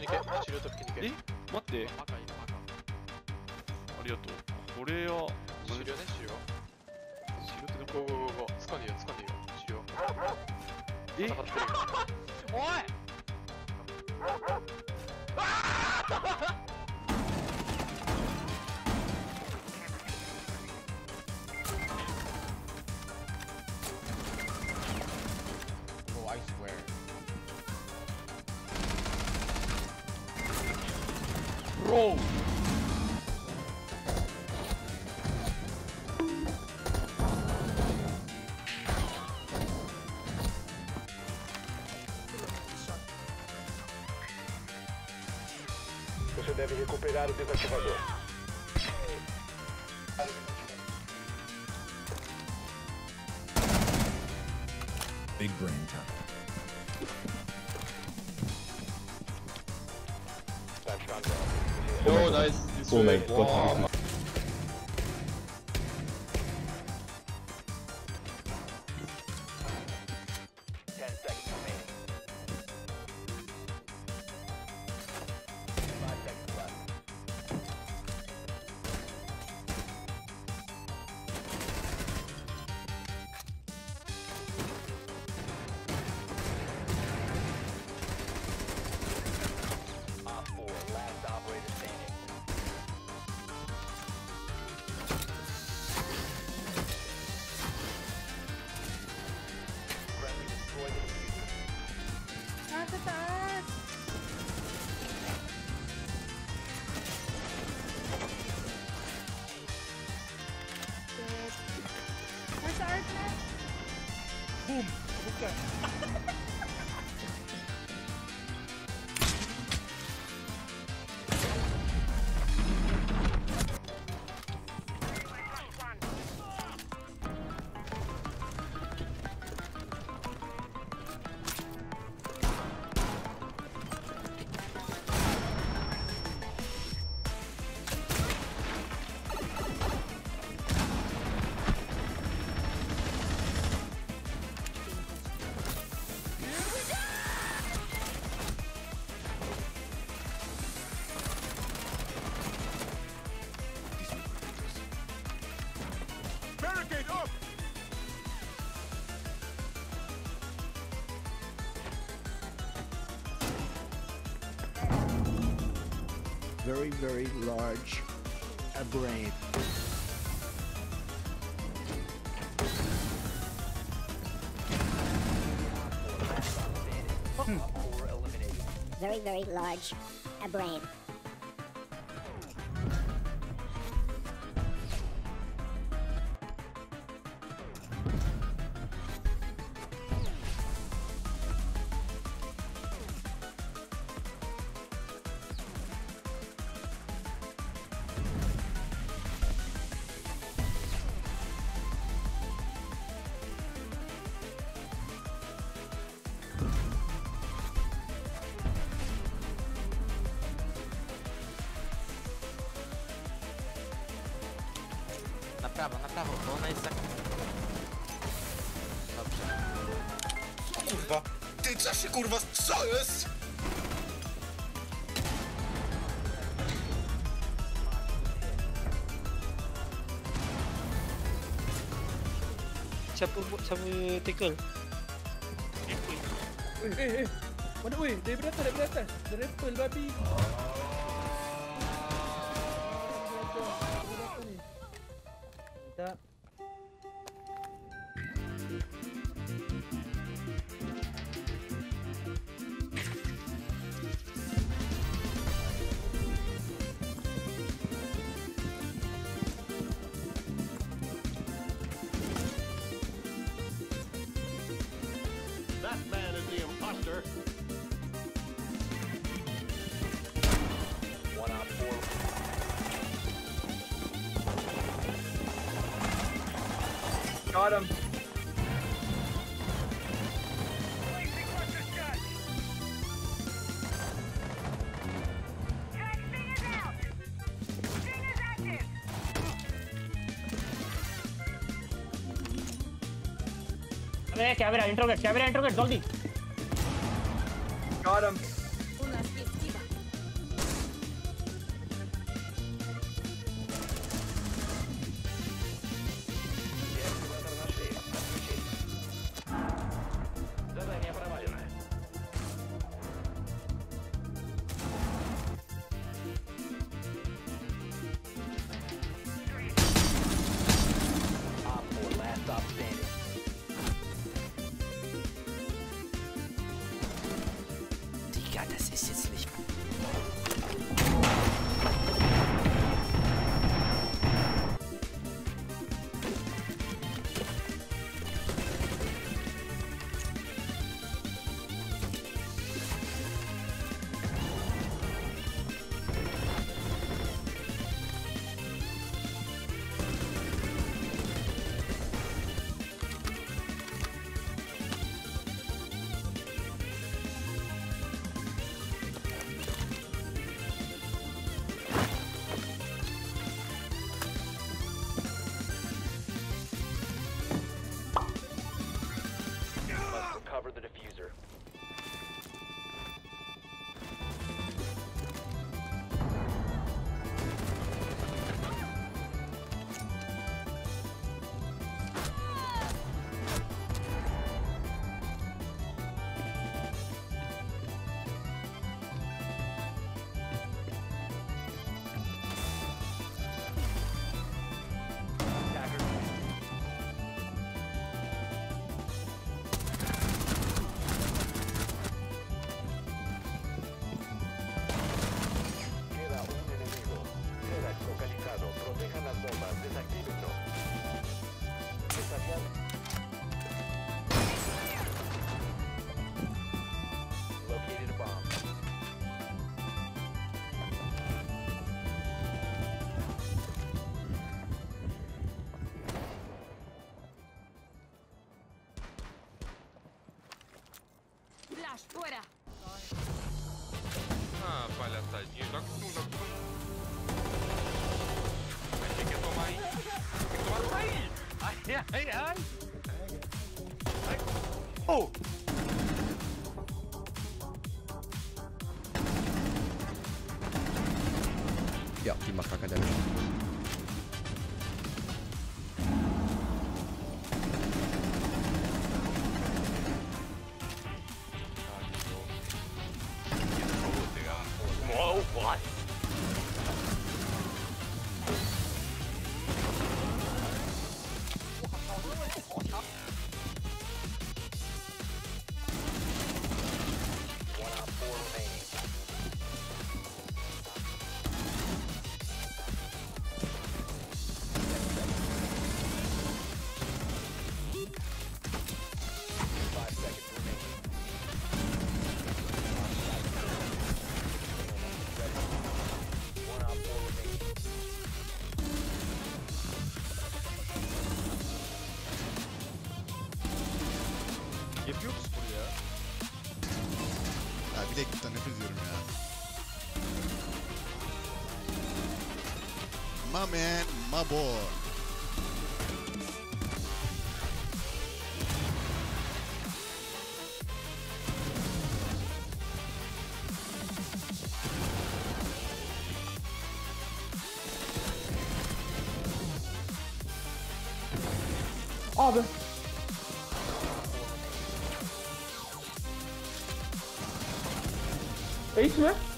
療と吹き抜けえ。待って。赤い赤ありがとう。これは。狩猟ね狩猟白ってどこ？ゴーゴーゴーゴー掴んでいいよ掴んでいいよ。狩猟え？戦ってるよ。おい！Oh, Bro! Você deve recuperar o desativador. Big brain time. ナイス。Diffuser. Nasa taas! Shit. Nasa? Boom! Buka! Very, very large a brain. Op 4 eliminated. very, very large a brain. Prawo, na prawo, bo ona jest za... Dobrze. Kurwa! Ty, co się kurwa, co jest? Siapa buat sama tackle? Eh, eh, eh. Mana weh? Daripada atas, daripada atas. Dari apple babi. Got him. अबे camera interrogate camera interrogate जल्दी Got him. this is just Fuera. Ah, palhaçadinha. Dá com tudo, dá com tudo. Achei que ia tomar, hein? Tem que tomar aí. Ai, ai, ai. Ai. Oh! Ja, die Massaker der Menschen. Bileklikten nefret ediyorum ya. My man, my boy. Abi. Weet je me?